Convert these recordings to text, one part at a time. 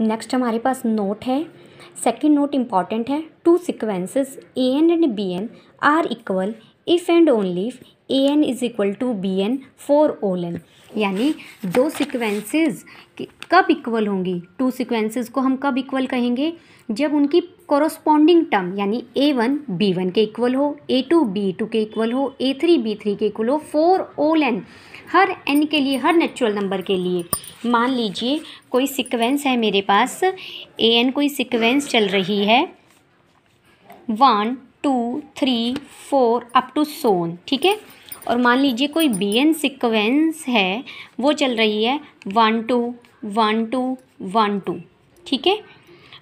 Next हमारे पास note है। सेकेंड नोट इंपॉर्टेंट है। Two sequences a n and b n are equal if and only a n is equal to b n for all n यानी दो sequences कब equal होंगी? To sequences को हम कब इक्वल कहेंगे? जब उनकी कोरोस्पॉन्डिंग टर्म यानी ए वन बी वन के इक्वल हो ए टू बी टू के इक्वल हो ए थ्री बी थ्री के इक्वल हो फोर ओल एन हर एन के लिए, हर नेचुरल नंबर के लिए, मान लीजिए कोई सिक्वेंस है मेरे पास ए एन कोई सिक्वेंस चल रही है one two three four up to so on ठीक है? और मान लीजिए कोई बी एन सिक्वेंस है, वो चल रही है one two one two one two ठीक है?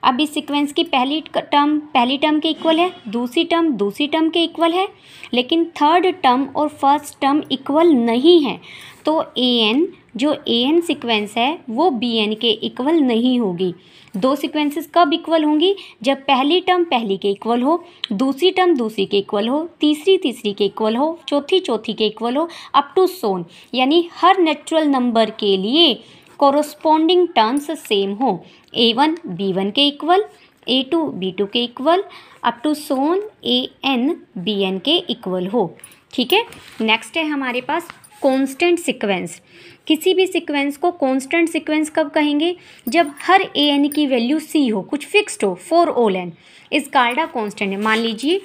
अब इस सीक्वेंस की पहली टर्म पहली टर्म के इक्वल है, दूसरी टर्म दूसरी टर्म के इक्वल है, लेकिन थर्ड टर्म और फ़र्स्ट टर्म इक्वल नहीं है। तो ए एन जो ए एन सिक्वेंस है, वो बी एन के इक्वल नहीं होगी। दो सिक्वेंसेस कब इक्वल होंगी? जब पहली टर्म पहली के इक्वल हो, दूसरी टर्म दूसरी के इक्वल हो, तीसरी तीसरी के इक्वल हो, चौथी चौथी के इक्वल हो अप टू सोन यानी हर नेचुरल नंबर के लिए कोरोस्पॉन्डिंग टर्म्स सेम हो ए वन बी वन के equal a two b two के equal up to so on a n b n के इक्वल हो. ठीक है? नेक्स्ट है हमारे पास कॉन्स्टेंट सिक्वेंस किसी भी सिक्वेंस को कॉन्स्टेंट सिक्वेंस कब कहेंगे? जब हर ए एन की वैल्यू सी हो, कुछ फिक्स्ड हो फोर ओल एन इस कार्डा कॉन्स्टेंट है। मान लीजिए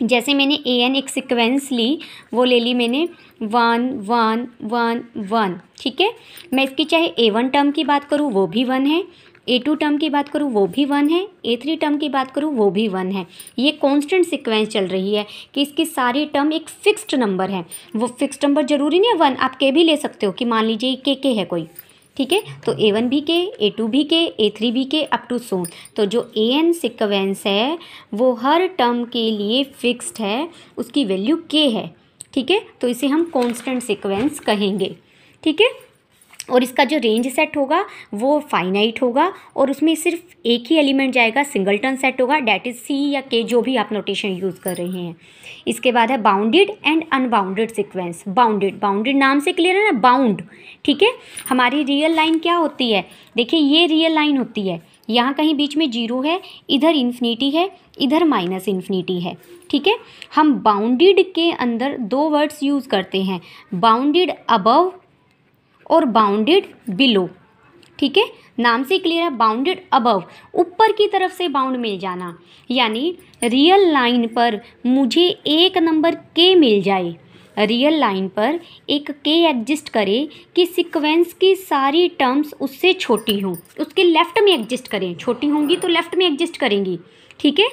जैसे मैंने ए एन एक सिक्वेंस ली, वो ले ली मैंने वन वन वन वन, ठीक है? मैं इसकी चाहे ए वन टर्म की बात करूँ, वो भी वन है ए टू टर्म की बात करूँ, वो भी वन है ए थ्री टर्म की बात करूँ, वो भी वन है। ये कॉन्स्टेंट सिक्वेंस चल रही है कि इसकी सारी टर्म एक फिक्स्ड नंबर है। वो फिक्स्ड नंबर ज़रूरी नहीं है, वन आप के भी ले सकते हो कि मान लीजिए के के है कोई। ठीक है? तो ए वन भी के ए टू भी के ए थ्री भी के अप टू सोन तो जो ए एन सिक्वेंस है, वो हर टर्म के लिए फिक्स्ड है, उसकी वैल्यू के है, ठीक है? तो इसे हम कॉन्स्टेंट सिक्वेंस कहेंगे, ठीक है? और इसका जो रेंज सेट होगा, वो फाइनाइट होगा और उसमें सिर्फ़ एक ही एलिमेंट जाएगा सिंगलटन सेट होगा डैट इज़ सी या के जो भी आप नोटेशन यूज़ कर रहे हैं। इसके बाद है bounded and unbounded sequence bounded bounded नाम से क्लियर है ना? बाउंड ठीक है? हमारी रियल लाइन क्या होती है? देखिए, ये रियल लाइन होती है। यहाँ कहीं बीच में ज़ीरो है, इधर इन्फिनिटी है, इधर माइनस इन्फिनिटी है, ठीक है? हम बाउंडेड के अंदर दो वर्ड्स यूज़ करते हैं। बाउंडेड अबव और बाउंडेड बिलो ठीक है? नाम से क्लियर है बाउंडेड अबव ऊपर की तरफ़ से बाउंड मिल जाना। यानी रियल लाइन पर मुझे एक नंबर के मिल जाए। रियल लाइन पर एक के एग्जिस्ट करे कि सीक्वेंस की सारी टर्म्स उससे छोटी हों। उसके लेफ़्ट में एग्जिस्ट करें। छोटी होंगी तो लेफ़्ट में एग्जिस्ट करेंगी। ठीक है?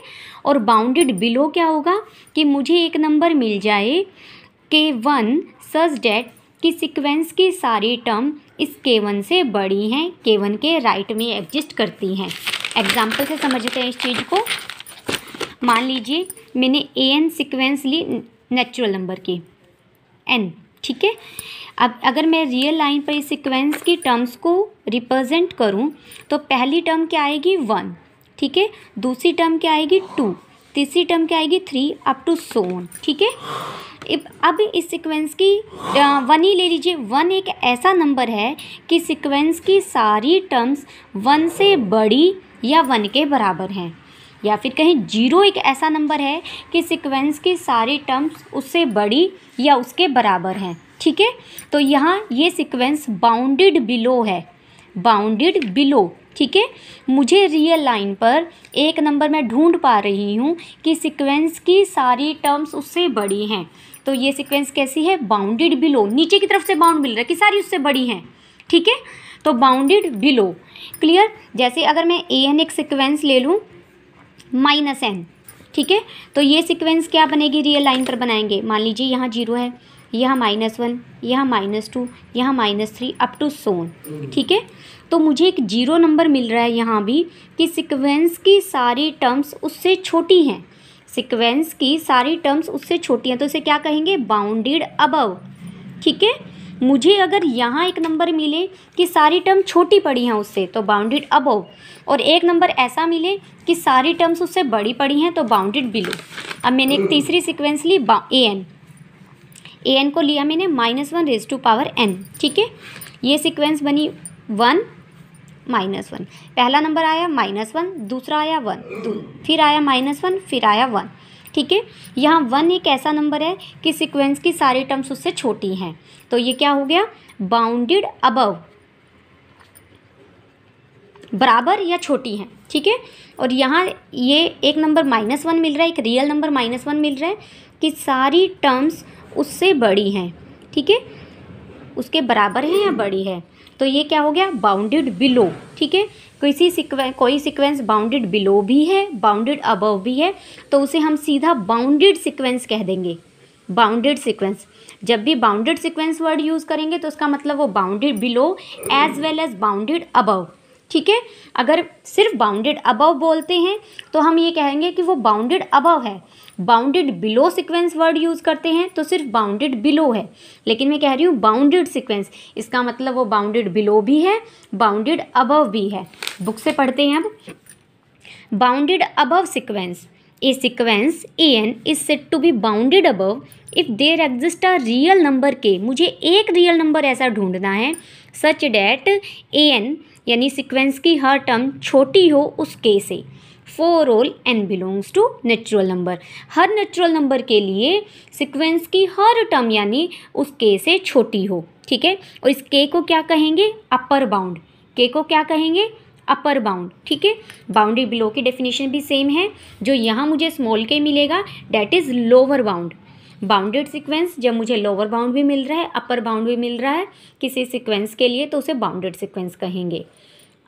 और बाउंडेड बिलो क्या होगा? कि मुझे एक नंबर मिल जाए के वन सच डेट कि सीक्वेंस की सारी टर्म इस के वन से बड़ी हैं के वन के राइट में एग्जिस्ट करती हैं। एग्ज़ाम्पल से समझते हैं इस चीज़ को। मान लीजिए, मैंने ए एन सिक्वेंस ली नेचुरल नंबर की। एन ठीक है? अब अगर मैं रियल लाइन पर इस सिक्वेंस की टर्म्स को रिप्रेजेंट करूँ तो पहली टर्म क्या आएगी? वन ठीक है? दूसरी टर्म क्या आएगी? टू तीसरी टर्म क्या आएगी? थ्री अप टू सोन ठीक है? अब इस सीक्वेंस की वन ही ले लीजिए। वन एक ऐसा नंबर है कि सीक्वेंस की सारी टर्म्स वन से बड़ी या वन के बराबर हैं। या फिर कहीं ज़ीरो एक ऐसा नंबर है कि सीक्वेंस की सारी टर्म्स उससे बड़ी या उसके बराबर हैं, ठीक है? तो यहाँ ये सीक्वेंस बाउंडेड बिलो है। बाउंडेड बिलो ठीक है? मुझे रियल लाइन पर एक नंबर मैं ढूंढ पा रही हूँ कि सीक्वेंस की सारी टर्म्स उससे बड़ी हैं। तो ये सीक्वेंस कैसी है? बाउंडेड बिलो नीचे की तरफ़ से बाउंड मिल रहा है कि सारी उससे बड़ी हैं, ठीक है? तो बाउंडेड बिलो क्लियर जैसे अगर मैं ए एन एक सिक्वेंस ले लूँ माइनस एन ठीक है? तो ये सिक्वेंस क्या बनेगी? रियल लाइन पर बनाएँगे। मान लीजिए यहाँ ज़ीरो है। यहाँ माइनस वन यहाँ माइनस टू यहाँ minus three up to so on ठीक है? तो मुझे एक ज़ीरो नंबर मिल रहा है यहाँ भी कि सिक्वेंस की सारी टर्म्स उससे छोटी हैं। सिक्वेंस की सारी टर्म्स उससे छोटी हैं तो इसे क्या कहेंगे? बाउंडेड अबव ठीक है? मुझे अगर यहाँ एक नंबर मिले कि सारी टर्म छोटी पड़ी हैं उससे तो बाउंडेड अबव और एक नंबर ऐसा मिले कि सारी टर्म्स उससे बड़ी पड़ी हैं तो बाउंडेड बिलो अब मैंने एक तीसरी सिक्वेंस ली ए एन ए एन को लिया मैंने minus one raise to power n ठीक है? ये सिक्वेंस बनी वन माइनस वन पहला नंबर आया माइनस वन दूसरा आया वन फिर आया माइनस वन फिर आया वन ठीक है? यहाँ वन एक ऐसा नंबर है कि सीक्वेंस की सारी टर्म्स उससे छोटी हैं। तो ये क्या हो गया? बाउंडेड अबव बराबर या छोटी हैं, ठीक है? ठीके? और यहाँ ये एक नंबर माइनस वन मिल रहा है, एक रियल नंबर माइनस वन मिल रहा है कि सारी टर्म्स उससे बड़ी हैं, ठीक है? उसके बराबर है या बड़ी है? तो ये क्या हो गया? बाउंडेड बिलो ठीक है? किसी सिक्वेंस कोई सीक्वेंस बाउंडेड बिलो भी है बाउंडेड अबव भी है तो उसे हम सीधा बाउंडेड सीक्वेंस कह देंगे। बाउंडेड सीक्वेंस जब भी बाउंडेड सीक्वेंस वर्ड यूज़ करेंगे तो उसका मतलब वो bounded below as well as bounded above ठीक है? अगर सिर्फ़ बाउंडेड अबव बोलते हैं तो हम ये कहेंगे कि वो बाउंडेड अबव है। Bounded below sequence word use करते हैं तो सिर्फ़ बाउंडेड बिलो है। लेकिन मैं कह रही हूँ बाउंडेड सीक्वेंस इसका मतलब वो बाउंडेड बिलो भी है बाउंडेड अबव भी है। बुक से पढ़ते हैं अब। Bounded above sequence a sequence a n is said to be bounded above if there exist a real number k मुझे एक रियल नंबर ऐसा ढूंढना है सच डैट एन यानी सीक्वेंस की हर टर्म छोटी हो उस के से। For all n belongs to natural number her natural number के लिए सीक्वेंस की हर टर्म यानी उस के से छोटी हो, ठीक है? और इस के को क्या कहेंगे? अपर बाउंड के को क्या कहेंगे? अपर बाउंड ठीक है? बाउंड्री बिलो की डेफिनेशन भी सेम है। जो यहाँ मुझे स्मॉल के मिलेगा that is lower bound bounded sequence जब मुझे लोअर बाउंड भी मिल रहा है अपर बाउंड भी मिल रहा है, किसी सीक्वेंस के लिए तो उसे बाउंडेड सीक्वेंस कहेंगे।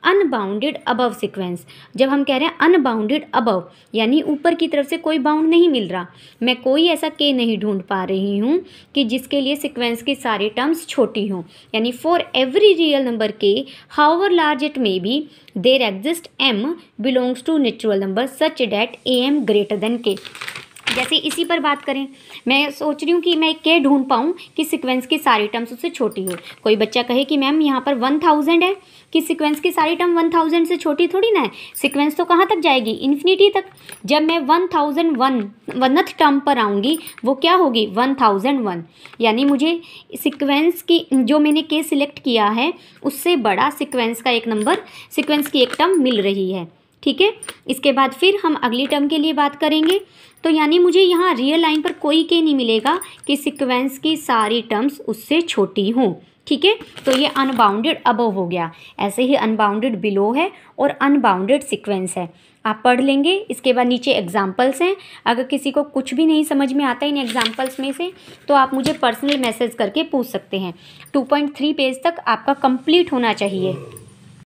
अनबाउंडेड अबव सीक्वेंस जब हम कह रहे हैं अनबाउंडेड अबव यानी ऊपर की तरफ़ से कोई बाउंड नहीं मिल रहा। मैं कोई ऐसा के नहीं ढूंढ पा रही हूँ कि जिसके लिए सीक्वेंस की सारी टर्म्स छोटी हों। यानी for every real number k however large it may be there exist m belongs to natural number such that a m greater than k जैसे इसी पर बात करें, मैं सोच रही हूँ कि मैं के ढूंढ पाऊँ कि सीक्वेंस की सारी टर्म्स उससे छोटी हो। कोई बच्चा कहे कि मैम यहाँ पर वन थाउज़ेंड है, कि सीक्वेंस की सारी टर्म वन थाउज़ेंड से छोटी थोड़ी ना है? सीक्वेंस तो कहाँ तक जाएगी? इन्फिनिटी तक। जब मैं one thousand one oneth term पर आऊँगी, वो क्या होगी? वन थाउज़ेंड वन यानी मुझे सीक्वेंस की, जो मैंने के सिलेक्ट किया है, उससे बड़ा सीक्वेंस का एक नंबर सीक्वेंस की एक टर्म मिल रही है। ठीक है? इसके बाद फिर हम अगली टर्म के लिए बात करेंगे। तो यानी मुझे यहाँ रियल लाइन पर कोई के नहीं मिलेगा कि सिक्वेंस की सारी टर्म्स उससे छोटी हों। ठीक है? तो ये अनबाउंडेड अबव हो गया। ऐसे ही अनबाउंडेड बिलो है और अनबाउंडेड सीक्वेंस है। आप पढ़ लेंगे। इसके बाद नीचे एग्जाम्पल्स हैं। अगर किसी को कुछ भी नहीं समझ में आता इन एग्जाम्पल्स में से तो आप मुझे पर्सनल मैसेज करके पूछ सकते हैं। 2.3 पेज तक आपका कंप्लीट होना चाहिए।